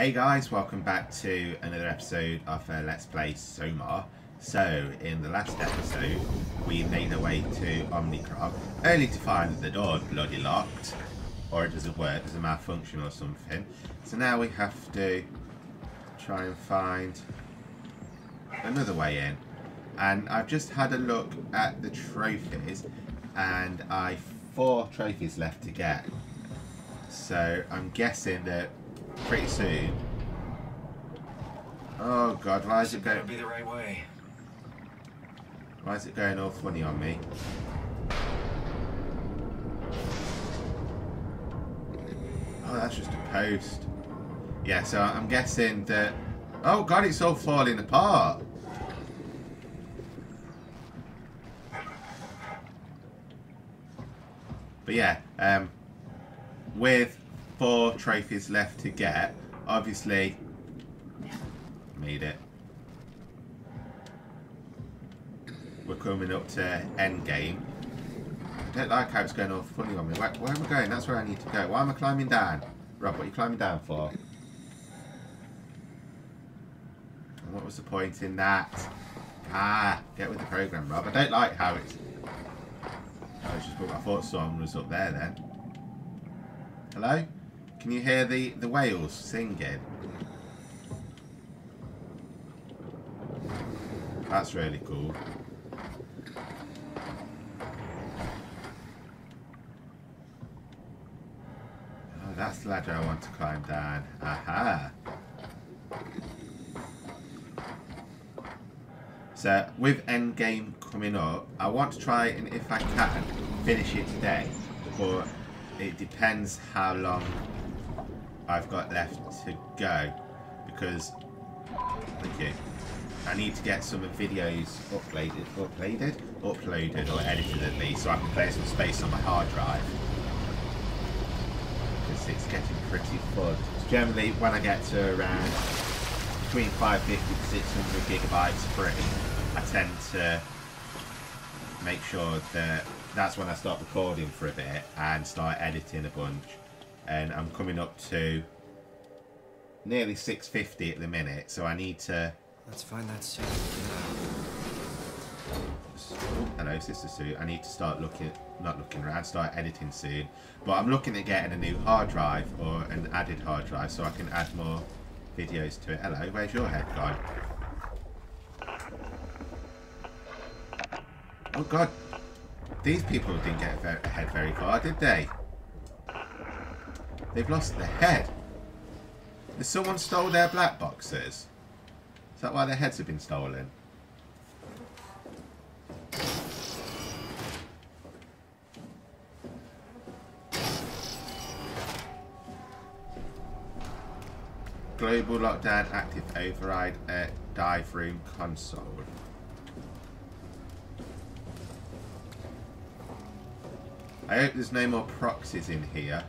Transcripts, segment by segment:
Hey guys, welcome back to another episode of uh, Let's Play Soma. So, in the last episode, we made our way to Omnicron, only to find the door bloody locked, or it doesn't work, there's a malfunction or something. So now we have to try and find another way in. And I've just had a look at the trophies, and I four trophies left to get. So I'm guessing that pretty soon. Oh god, why is it going? be the right way. Why is it going all funny on me? Oh, that's just a post. Yeah, so I'm guessing that. Oh god, it's all falling apart. But yeah, um, with four trophies left to get, obviously, made it. We're coming up to end game. I don't like how it's going all funny on me. Where, where am I going? That's where I need to go. Why am I climbing down? Rob, what are you climbing down for? And what was the point in that? Ah, get with the program, Rob. I don't like how it's... I just I thought someone was up there then. Hello? Can you hear the, the whales singing? That's really cool. Oh, that's the ladder I want to climb down. Aha! So, with Endgame coming up, I want to try and, if I can, finish it today. But it depends how long I've got left to go. Because, thank you. I need to get some videos uploaded, uploaded, uploaded or edited at least, so I can play some space on my hard drive. Because it's getting pretty full. Generally, when I get to around between 550 to 600 gigabytes free, I tend to make sure that that's when I start recording for a bit and start editing a bunch. And I'm coming up to nearly 650 at the minute, so I need to Let's find that suit. Hello, Sister Sue. I need to start looking, not looking around, start editing soon. But I'm looking at getting a new hard drive or an added hard drive so I can add more videos to it. Hello, where's your head gone? Oh god, these people didn't get ahead very far, did they? They've lost their head. Has someone stole their black boxes? Is that why their heads have been stolen? Global lockdown active override at dive room console. I hope there's no more proxies in here.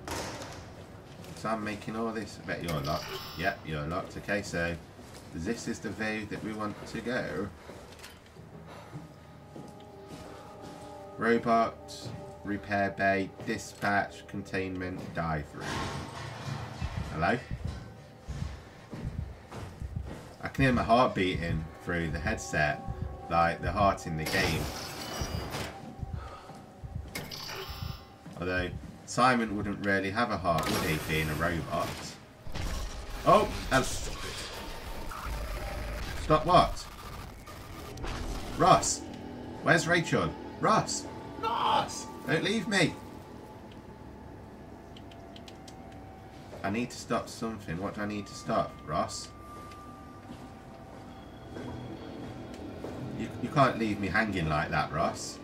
So I'm making all this. I bet you're locked. Yep, you're locked. Okay, so this is the view that we want to go. Robot, repair bay, dispatch, containment, dive room. Hello? I can hear my heart beating through the headset, like the heart in the game. Although, Simon wouldn't really have a heart, would he, being a robot? Oh! Stop it. Stop what? Ross! Where's Rachel? Ross! Ross! Don't leave me! I need to stop something. What do I need to stop? Ross? You, you can't leave me hanging like that, Ross.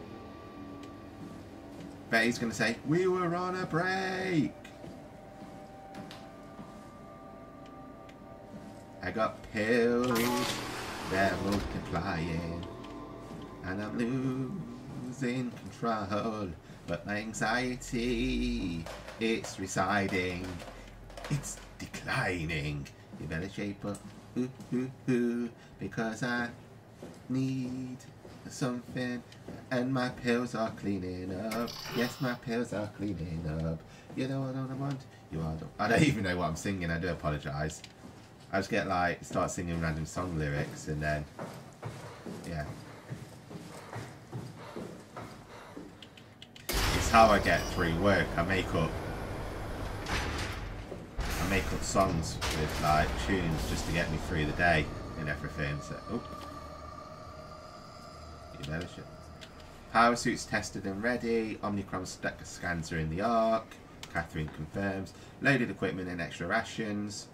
Bet he's going to say, we were on a break. I got pills, that are multiplying, and I'm losing control. But my anxiety, it's residing, it's declining. You better shape up, ooh, ooh, ooh, because I need something and my pills are cleaning up yes my pills are cleaning up you know what I don't want you are I don't even know what I'm singing I do apologize I just get like start singing random song lyrics and then yeah. It's how I get through work. I make up I make up songs with like tunes just to get me through the day and everything. So oh Power suits tested and ready. Omnicron scans are in the Ark. Catherine confirms. Loaded equipment and extra rations.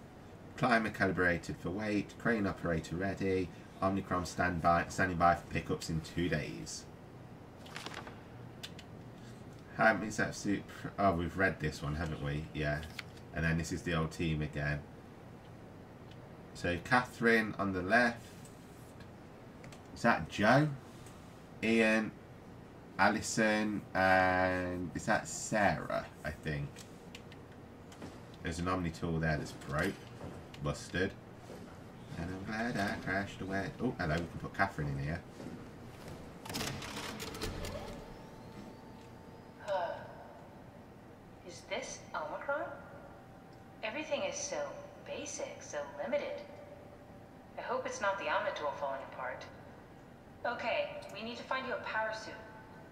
Climber calibrated for weight. Crane operator ready. Omnicron stand by, standing by for pickups in two days. How many that suit? Oh, we've read this one, haven't we? Yeah. And then this is the old team again. So Catherine on the left. Is that Joe? Ian, Alison, and is that Sarah? I think. There's an Omni tool there that's broke, busted. And I'm glad I crashed away. Oh, hello, we can put Catherine in here. Is this Omicron? Everything is so basic, so limited. I hope it's not the Omnitool falling apart. Okay, we need to find you a power suit.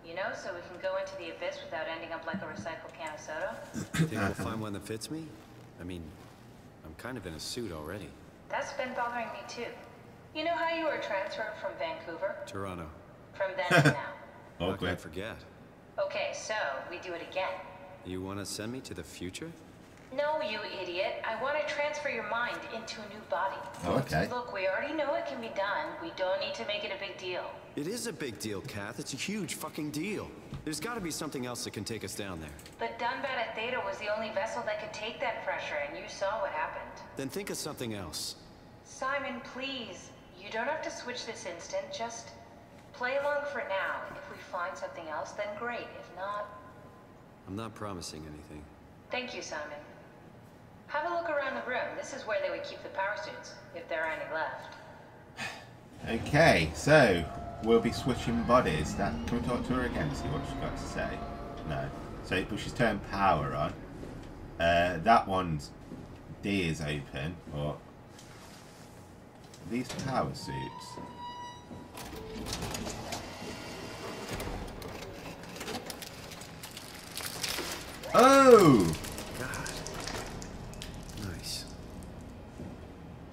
You know, so we can go into the abyss without ending up like a recycled can of soda. Think we'll uh, find one that fits me? I mean, I'm kind of in a suit already. That's been bothering me too. You know how you were transferred from Vancouver? Toronto. From then to now. How can I forget? Okay, so we do it again. You want to send me to the future? No, you idiot. I want to transfer your mind into a new body. Oh, okay. Look, we already know it can be done. We don't need to make it a big deal. It is a big deal, Kath. It's a huge fucking deal. There's got to be something else that can take us down there. But Dunbat at Theta was the only vessel that could take that pressure, and you saw what happened. Then think of something else. Simon, please. You don't have to switch this instant. Just play along for now. If we find something else, then great. If not, I'm not promising anything. thank you, Simon. Have a look around the room. This is where they would keep the power suits, if there are any left. Okay, so we'll be switching bodies. That can we talk to her again to see what she's got to say? No. So but she's turned power on. Uh, that one's D is open, or these power suits. Oh! God. Nice.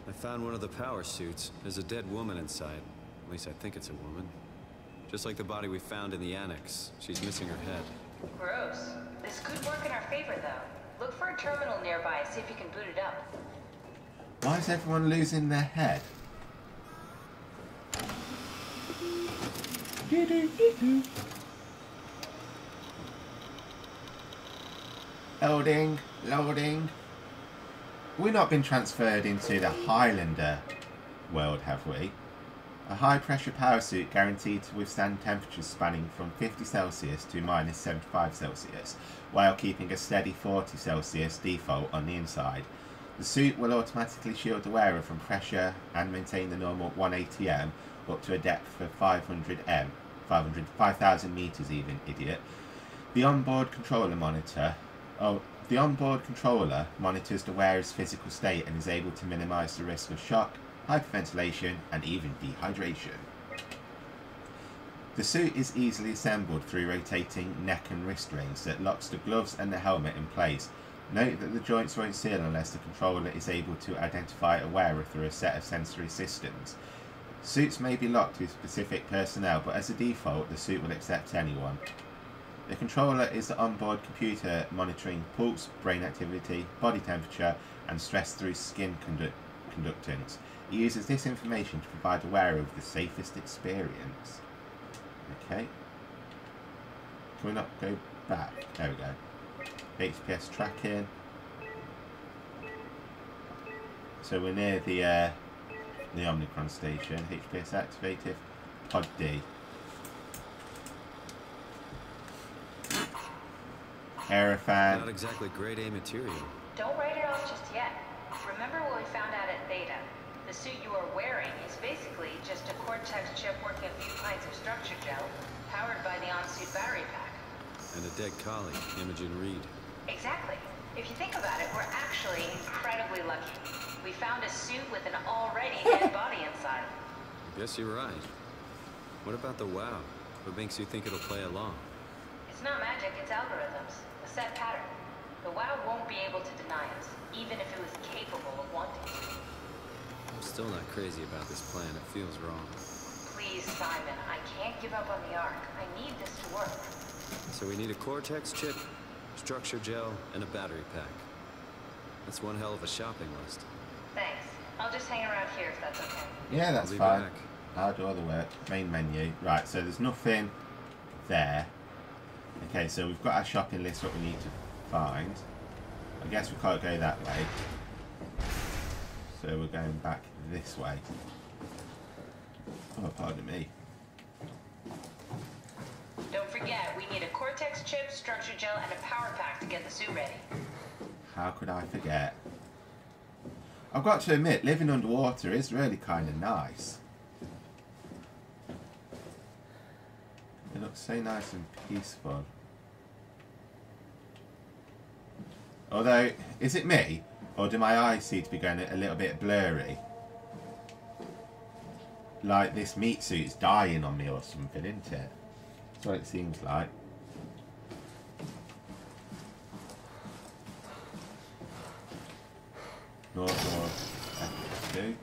I found one of the power suits. There's a dead woman inside. At least I think it's a woman. Just like the body we found in the annex. She's missing her head. Gross. This could work in our favor, though. Look for a terminal nearby. See if you can boot it up. Why is everyone losing their head? Loading, loading. We've not been transferred into the Highlander world, have we? A high pressure power suit guaranteed to withstand temperatures spanning from 50 Celsius to minus 75 Celsius, while keeping a steady 40 Celsius default on the inside. The suit will automatically shield the wearer from pressure and maintain the normal 180 m up to a depth of 500 m, 500, 5,000 meters even, idiot. The onboard controller monitor, oh, the onboard controller monitors the wearer's physical state and is able to minimize the risk of shock, hyperventilation, and even dehydration. The suit is easily assembled through rotating neck and wrist rings that locks the gloves and the helmet in place. Note that the joints won't seal unless the controller is able to identify a wearer through a set of sensory systems. Suits may be locked to specific personnel, but as a default, the suit will accept anyone. The controller is the onboard computer monitoring pulse, brain activity, body temperature, and stress through skin condu- conductance. It uses this information to provide the wearer with the safest experience. Okay. Can we not go back? There we go. HPS tracking. So we're near the uh, the Omnicron station. HPS activated. Pod D. Aerofan. Not exactly grade A material. Don't write it off just yet. Remember what we found out at Theta? The suit you are wearing is basically just a Cortex chip working a few pints of structure gel, powered by the on-suit battery pack. And a dead colleague, Imogen Reed. Exactly. If you think about it, we're actually incredibly lucky. We We found a suit with an already dead body inside. I guess you're right. What about the WAU? What makes you think it'll play along? It's not magic, it's algorithms. A set pattern. The WAU won't be able to deny us, even if it was capable of wanting to. I'm still not crazy about this plan. It feels wrong. Please, Simon, I can't give up on the Ark. I need this to work. So we need a Cortex chip, structure gel, and a battery pack. That's one hell of a shopping list. Thanks. I'll just hang around here if that's okay. Yeah, that's I'll fine. back. I'll do all the work. Main menu. Right, so there's nothing there. Okay, so we've got our shopping list, what we need to find. I guess we can't go that way. So we're going back this way. Oh, pardon me. Don't forget, we need a Cortex chip, structure gel, and a power pack to get the suit ready. How could I forget? I've got to admit, living underwater is really kind of nice. It looks so nice and peaceful. Although, is it me? Or do my eyes seem to be going a little bit blurry? Like this meat suit's dying on me or something, isn't it? That's what it seems like. North or F2.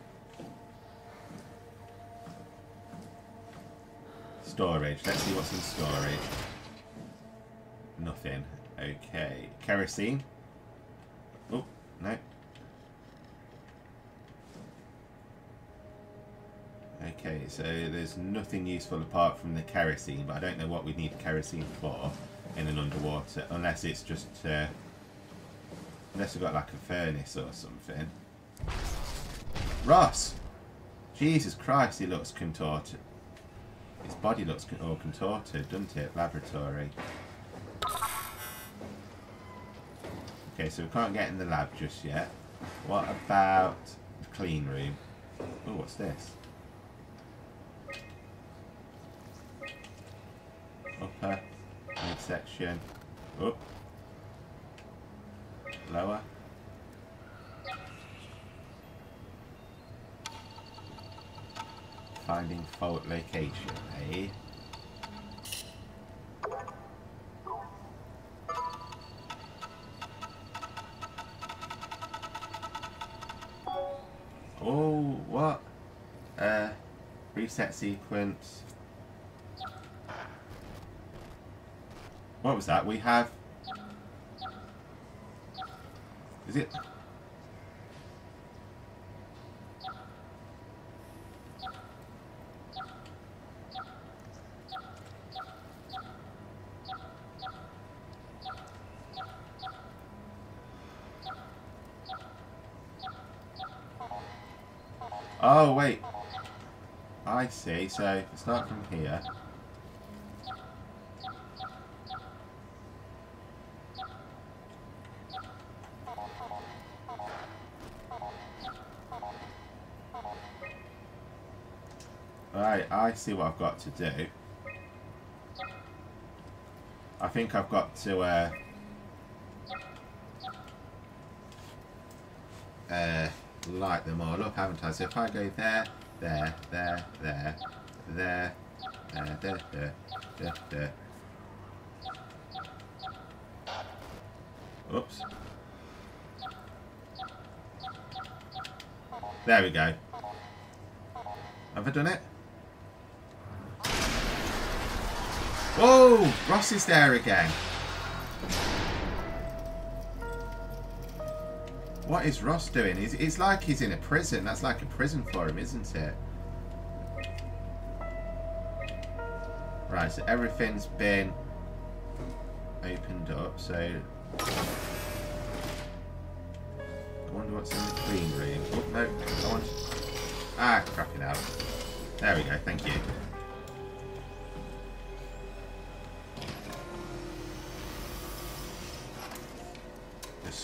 Storage. Let's see what's in storage. Nothing. Okay. Kerosene. Oh, no. So there's nothing useful apart from the kerosene, but I don't know what we'd need kerosene for in an underwater, unless it's just, uh, unless we've got like a furnace or something. Ross! Jesus Christ, he looks contorted. His body looks con- all contorted, doesn't it? Laboratory. Okay, so we can't get in the lab just yet. What about the clean room? Oh, what's this? Upper, midsection, up, lower. Finding fault location, eh? Oh, what? Uh, reset sequence. What was that? We have. Is it? Oh, wait. I see. So, start from here. I see what I've got to do. I think I've got to, uh... Uh, light them all up, haven't I? So if I go there, there, there, there, there, there, there, there, there, there. Oops. There we go. Have I done it? Whoa! Ross is there again. What is Ross doing? It's, it's like he's in a prison. That's like a prison for him, isn't it? Right, so everything's been opened up, so... I wonder what's in the clean room. Oh, no, I want... Ah, crapping out. There we go, thank you.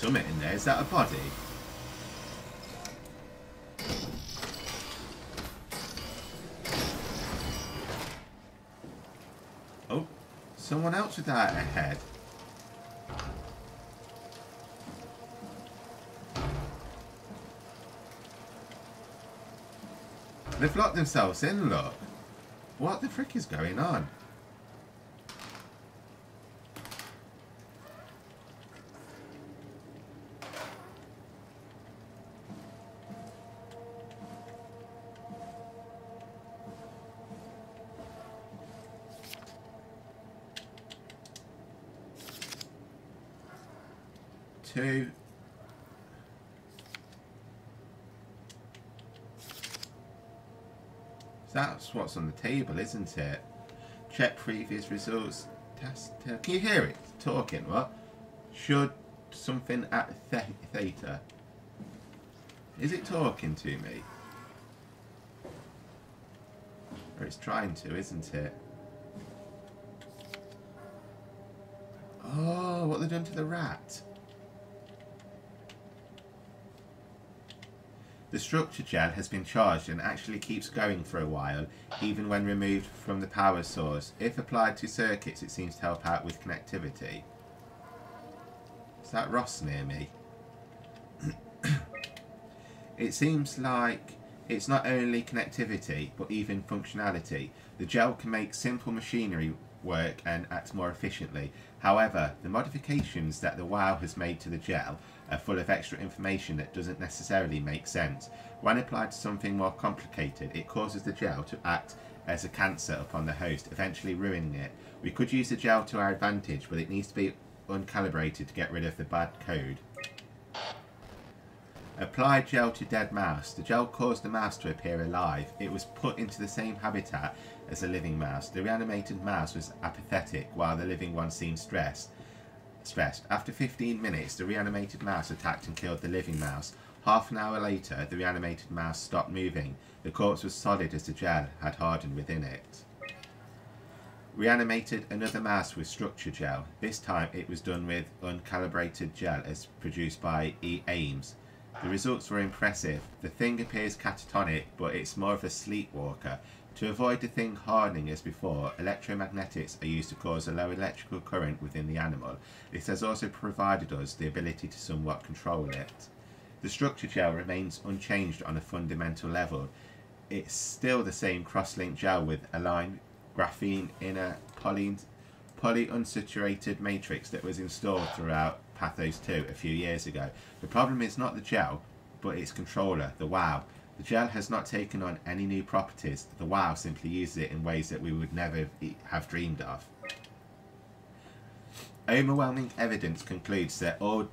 Something in there. Is that a body? Oh, someone else without a head. They've locked themselves in, look. What the frick is going on? Two. On the table, isn't it? Check previous results. Test. uh, Can you hear it talking? What? Should something at th theta? Is it talking to me? Or it's trying to, isn't it? Oh, what they done to the rat? The structure gel has been charged and actually keeps going for a while, even when removed from the power source. If applied to circuits, it seems to help out with connectivity. Is that Ross near me? it seems like it's not only connectivity, but even functionality. The gel can make simple machinery work and act more efficiently. However, the modifications that the WAU has made to the gel are full of extra information that doesn't necessarily make sense. When applied to something more complicated, it causes the gel to act as a cancer upon the host, eventually ruining it. We could use the gel to our advantage, but it needs to be uncalibrated to get rid of the bad code. Apply gel to dead mouse. The gel caused the mouse to appear alive. It was put into the same habitat as a living mouse. The reanimated mouse was apathetic, while the living one seemed stressed. Stressed. After 15 minutes, the reanimated mouse attacked and killed the living mouse. Half an hour later, the reanimated mouse stopped moving. The corpse was solid as the gel had hardened within it. Reanimated another mouse with structure gel. This time it was done with uncalibrated gel as produced by E. Ames. The results were impressive. The thing appears catatonic, but it's more of a sleepwalker. To avoid the thing hardening as before, electromagnetics are used to cause a low electrical current within the animal. This has also provided us the ability to somewhat control it. The structure gel remains unchanged on a fundamental level. It's still the same cross-linked gel with aligned graphene inner poly, polyunsaturated matrix that was installed throughout Pathos 2 a few years ago. The problem is not the gel, but its controller, the WAU. The gel has not taken on any new properties. The WAU simply uses it in ways that we would never have dreamed of. Overwhelming evidence concludes that all,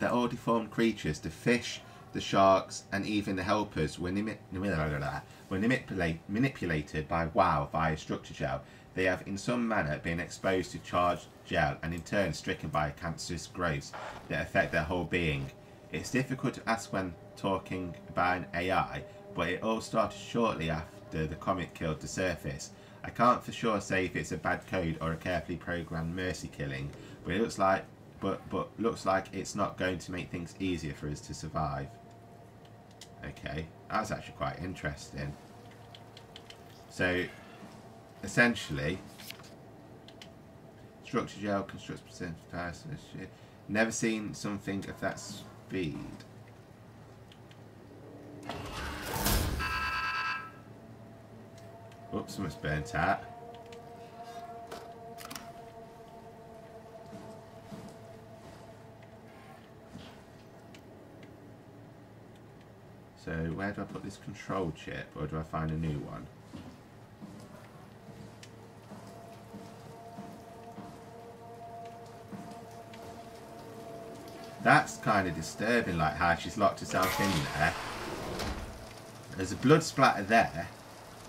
that all deformed creatures, the fish, the sharks, and even the helpers, were, nimi- were manipulate- manipulated by WAU via structure gel. They have in some manner been exposed to charged gel and in turn stricken by cancerous growths that affect their whole being. It's difficult to ask when talking about an AI, but it all started shortly after the comet killed the surface. I can't for sure say if it's a bad code or a carefully programmed mercy killing, but it looks like but but looks like it's not going to make things easier for us to survive. Okay, that's actually quite interesting. So essentially structure gel constructs percentage. Never seen something of that speed. Oops, someone's burnt out. So where do I put this control chip or do I find a new one? Kind of disturbing, like how she's locked herself in there. There's a blood splatter there,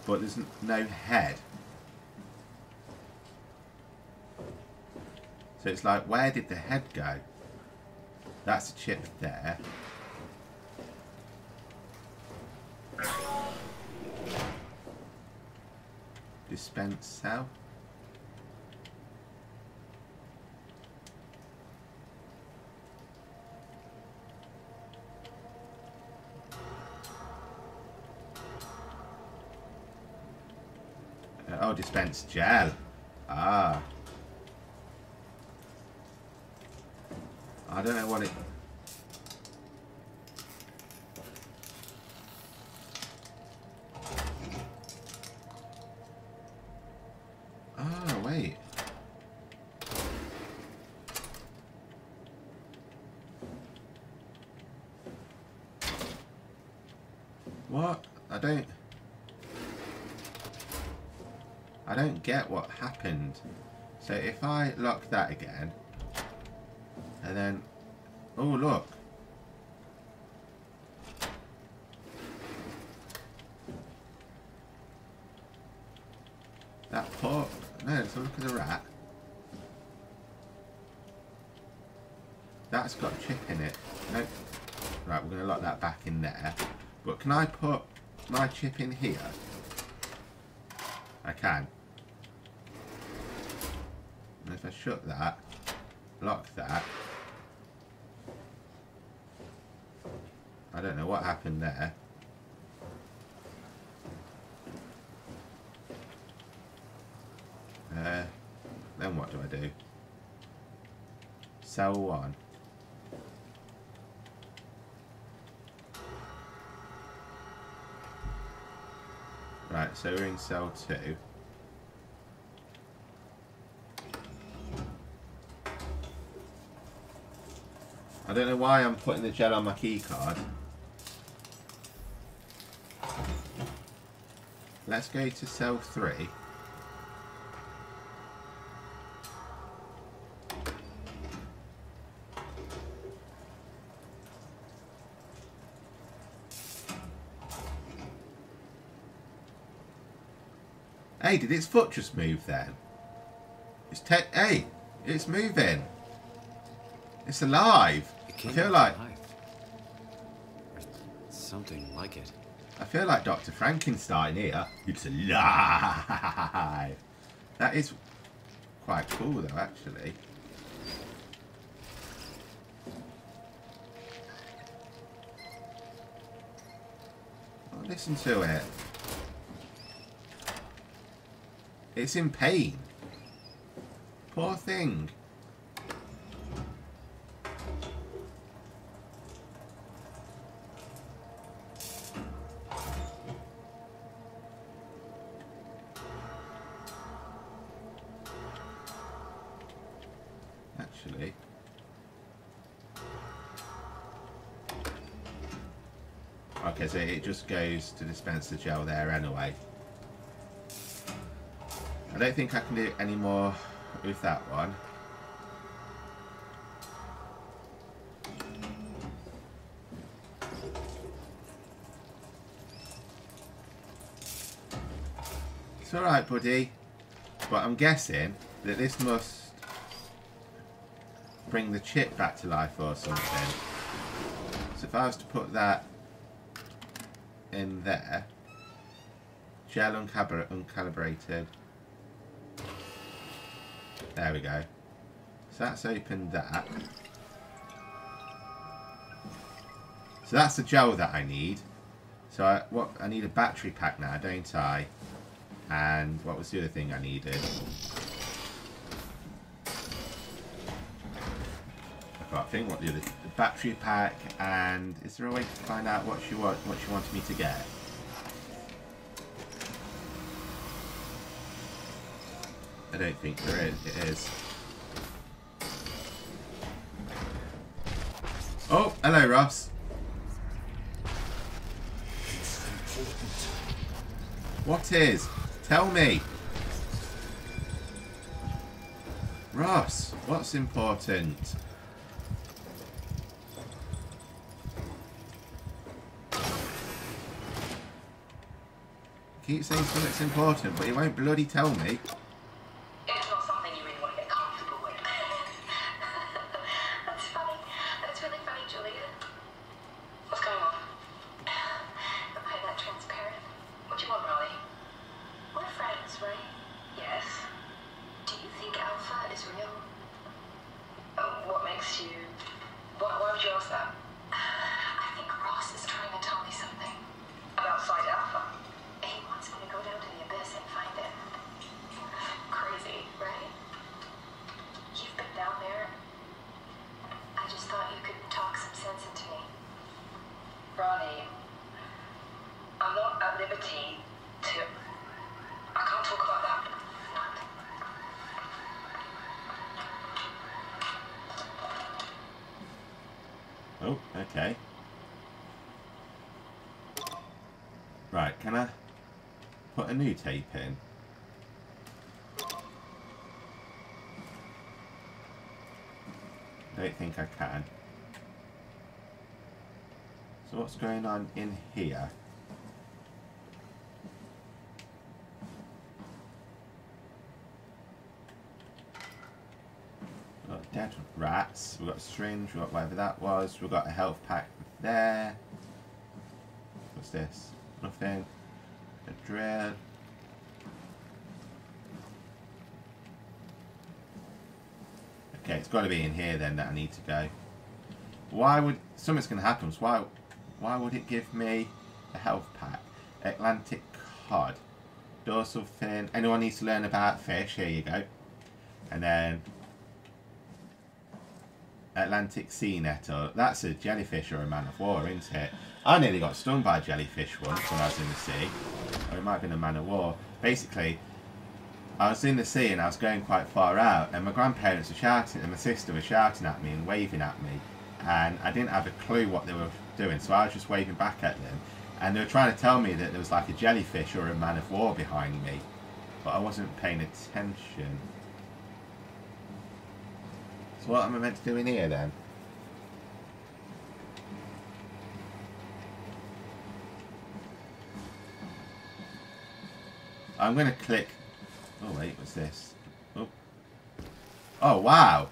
but there's no head. So it's like, where did the head go? That's a chip there. Dispense cell. Dispense gel. Ah. I don't know what it... What? I don't... I don't get what So if I lock that again, and then... Oh, look. That poor... No, let's look at the rat. That's got a chip in it. Nope. Right, we're going to lock that back in there. But can I put my chip in here? I can. I shut that, lock that. I don't know what happened there. Uh, then what do I do? Cell 1. Right, so we're in cell 2. Don't know why I'm putting the gel on my keycard. Let's go to cell 3. Hey, did its foot just move then? It's te hey, it's moving. It's alive. It I feel like something like it. I feel like Dr. Frankenstein here. It's alive. That is quite cool though, actually. Listen to it. It's in pain. Poor thing. Actually. Okay, so it just goes to dispense the gel there anyway. I don't think I can do any more with that one. It's alright, buddy. But I'm guessing that this must bring the chip back to life or something. So if I was to put that in there, gel uncalibra- uncalibrated. There we go. So that's opened that. So that's the gel that I need. So I, what I need a battery pack now, don't I? And what was the other thing I needed? Think what the other the battery pack and is there a way to find out what she want what she wanted me to get? I don't think there is. It is. Oh, hello, Ross. What is? Tell me. Ross, what's important? Keep saying something's important, but you won't bloody tell me. Oh, okay. Right, can I put a new tape in? I don't think I can. So what's going on in here? We've got dead we've got a syringe, we've got whatever that was, we've got a health pack there. What's this? Nothing. A drill. Okay, it's got to be in here then that I need to go. Why would something's going to happen? So why, why would it give me a health pack? Atlantic cod, dorsal fin. Anyone needs to learn about fish? Here you go. And then Atlantic sea nettle. That's a jellyfish or a man of war, isn't it? I nearly got stung by a jellyfish once when I was in the sea. Or it might have been a man of war. Basically, I was in the sea and I was going quite far out, and my grandparents were shouting, and my sister was shouting at me and waving at me, and I didn't have a clue what they were doing, so I was just waving back at them, and they were trying to tell me that there was like a jellyfish or a man of war behind me, but I wasn't paying attention. So what am I meant to do in here then? I'm going to click... Oh wait, what's this? Oh. Oh wow!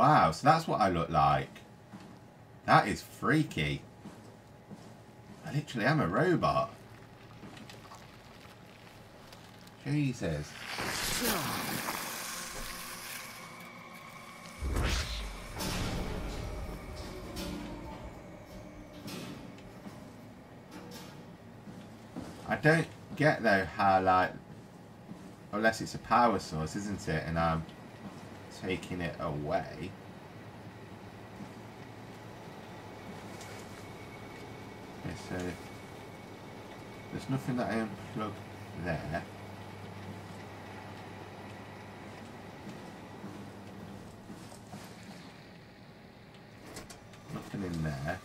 Wow, so that's what I look like. That is freaky. I literally am a robot. Jesus. I don't get though how like unless it's a power source, isn't it? And I'm taking it away. Okay, so there's nothing that I unplugged there. Nothing in there.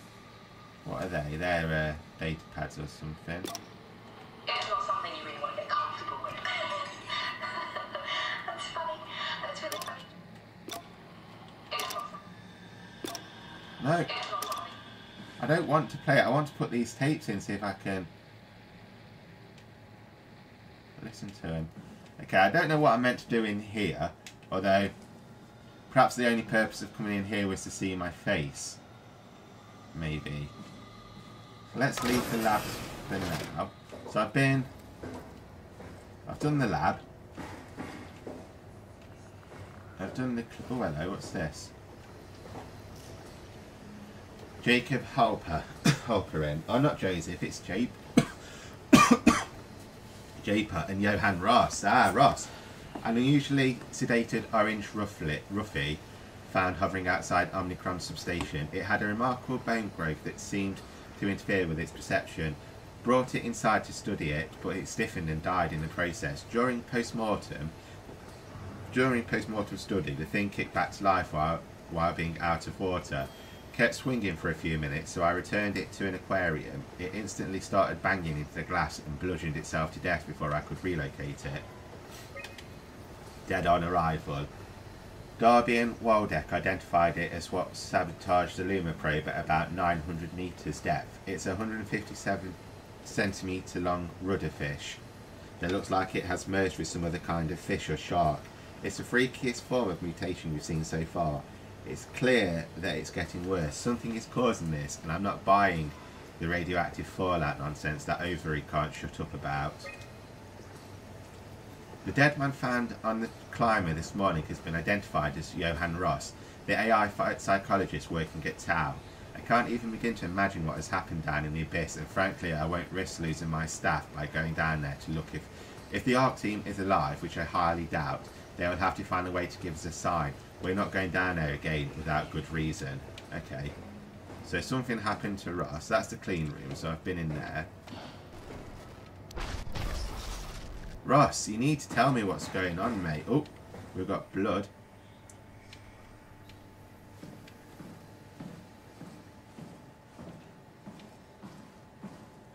What are they? They're uh, data pads or something. No. I don't want to play it. I want to put these tapes in, see if I can listen to him. Okay, I don't know what I meant to do in here, although perhaps the only purpose of coming in here was to see my face. Maybe. Let's leave the lab for now. So I've been... I've done the lab. I've done the... Oh, hello, what's this? Jacob Halper. Halperin. Oh, not Joseph, it's Jape. Japer and Johan Ross. Ah, Ross. An unusually sedated orange rufflet, ruffy found hovering outside Omnicron substation. It had a remarkable bone growth that seemed to interfere with its perception. Brought it inside to study it, but it stiffened and died in the process. During post-mortem, during post-mortem study, the thing kicked back to life while, while being out of water. Kept swinging for a few minutes, so I returned it to an aquarium. It instantly started banging into the glass and bludgeoned itself to death before I could relocate it. Dead on arrival. Darby and Waldeck identified it as what sabotaged the Luma probe at about 900 metres depth. It's a 157 centimetre long rudder fish that looks like it has merged with some other kind of fish or shark. It's the freakiest form of mutation we've seen so far. It's clear that it's getting worse. Something is causing this, and I'm not buying the radioactive fallout nonsense that Ovary can't shut up about. The dead man found on the climber this morning has been identified as Johan Ross, the AI psychologist working at Tau. I can't even begin to imagine what has happened down in the abyss, and frankly, I won't risk losing my staff by going down there to look if, if the ARC team is alive, which I highly doubt. They will have to find a way to give us a sign. We're not going down there again without good reason. Okay. So something happened to Ross. That's the clean room, so I've been in there. Ross, you need to tell me what's going on, mate. Oh, we've got blood.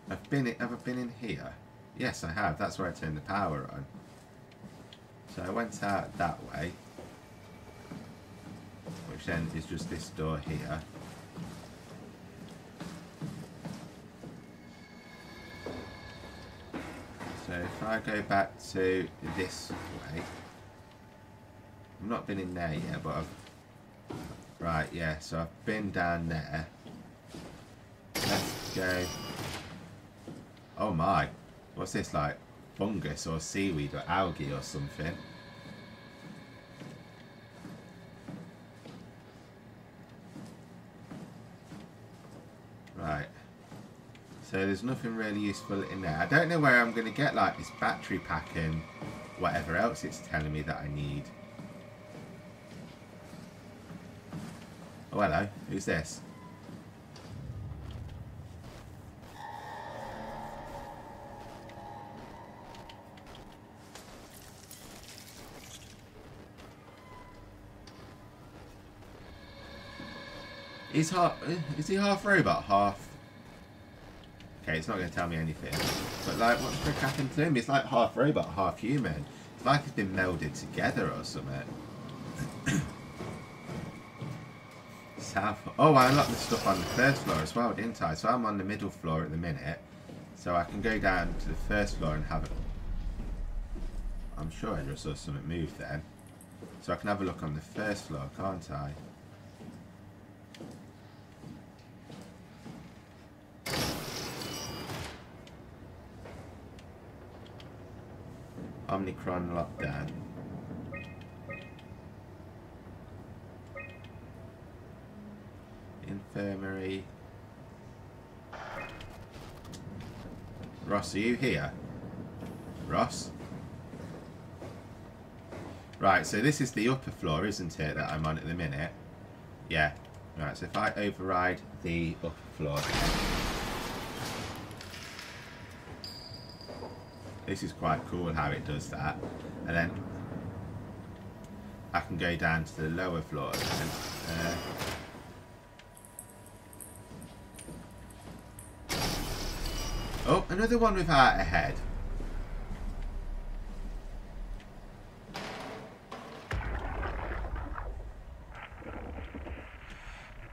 I've been. Have I been in here? Yes, I have. That's where I turned the power on. So I went out that way, then is just this door here. So if I go back to this way, I've not been in there yet, but I've... Right, yeah, so I've been down there. Let's go... Oh my, what's this like? Fungus or seaweed or algae or something? Right. So there's nothing really useful in there. I don't know where I'm going to get like this battery pack and whatever else it's telling me that I need. Oh hello, who's this? Is half is he half robot, half Okay, it's not going to tell me anything. But like, what's the happened to him? He's like half robot, half human. It's like it's been melded together or something. South. Oh, I unlocked the stuff on the first floor as well, didn't I? So I'm on the middle floor at the minute. So I can go down to the first floor and have it. I'm sure I just saw something move then. So I can have a look on the first floor, can't I? Omicron lockdown. Infirmary. Ross, are you here? Ross? Right, so this is the upper floor, isn't it, that I'm on at the minute? Yeah. Right, so if I override the upper floor... This is quite cool how it does that. And then I can go down to the lower floor then. Uh, oh, another one without a head.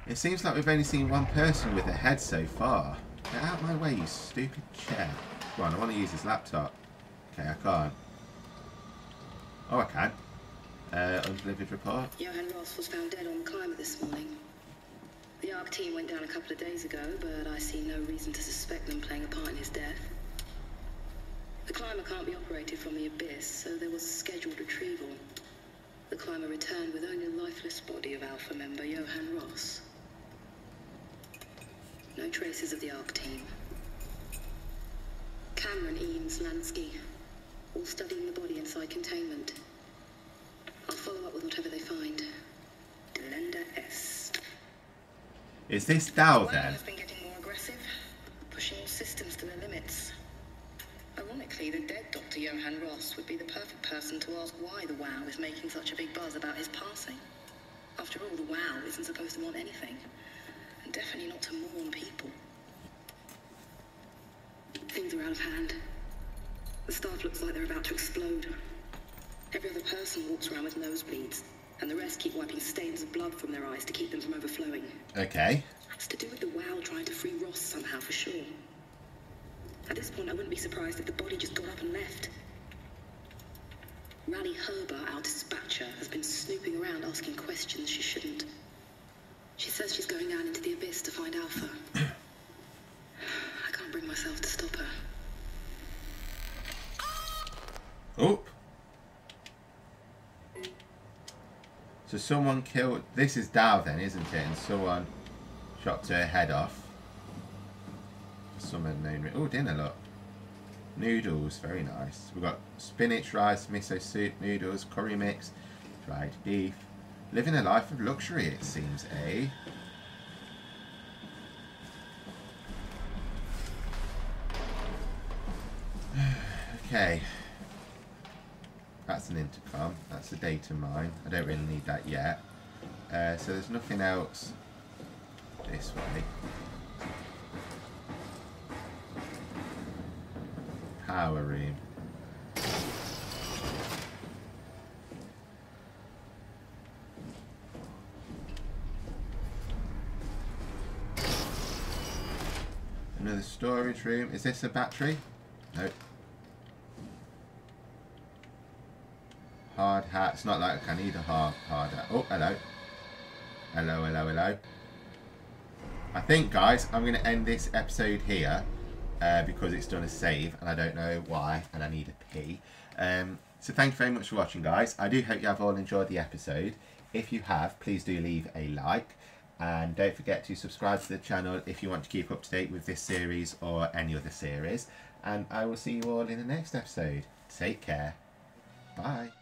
It seems like we've only seen one person with a head so far. Get out of my way, you stupid chair. Come on, I want to use this laptop. Okay, I can't. Oh, I can. Uh, undelivered report. Johan Ross was found dead on the climber this morning. The ARC team went down a couple of days ago, but I see no reason to suspect them playing a part in his death. The climber can't be operated from the abyss, so there was a scheduled retrieval. The climber returned with only the lifeless body of Alpha member Johan Ross. No traces of the ARC team. Cameron, Eames, Lansky, all studying the body inside containment. I'll follow up with whatever they find. Delenda S. Is this Dow then? has been getting more aggressive, pushing all systems to their limits. Ironically, the dead Dr. Johan Ross would be the perfect person to ask why the WAU is making such a big buzz about his passing. After all, the WAU isn't supposed to want anything, and definitely not to mourn people. Things are out of hand. The staff looks like they're about to explode. Every other person walks around with nosebleeds, and the rest keep wiping stains of blood from their eyes to keep them from overflowing. Okay. That's to do with the WAU trying to free Ross somehow, for sure. At this point, I wouldn't be surprised if the body just got up and left. Raleigh Herber, our dispatcher, has been snooping around asking questions she shouldn't. She says she's going down into the abyss to find Alpha. I can't bring myself to stop her. Oop! So someone killed... This is Dao, then, isn't it? And someone chopped her head off. Someone named it. Oh, dinner, look. Noodles, very nice. We've got spinach, rice, miso soup, noodles, curry mix, dried beef. Living a life of luxury, it seems, eh? okay. An intercom. That's a data mine. I don't really need that yet. Uh, so there's nothing else this way. Power room. Another storage room. Is this a battery? Nope. It's not like I need a hard, hard hat. Oh, hello. Hello, hello, hello. I think, guys, I'm going to end this episode here uh, because it's done a save and I don't know why and I need a pee. Um, so thank you very much for watching, guys. I do hope you have all enjoyed the episode. If you have, please do leave a like. And don't forget to subscribe to the channel if you want to keep up to date with this series or any other series. And I will see you all in the next episode. Take care. Bye.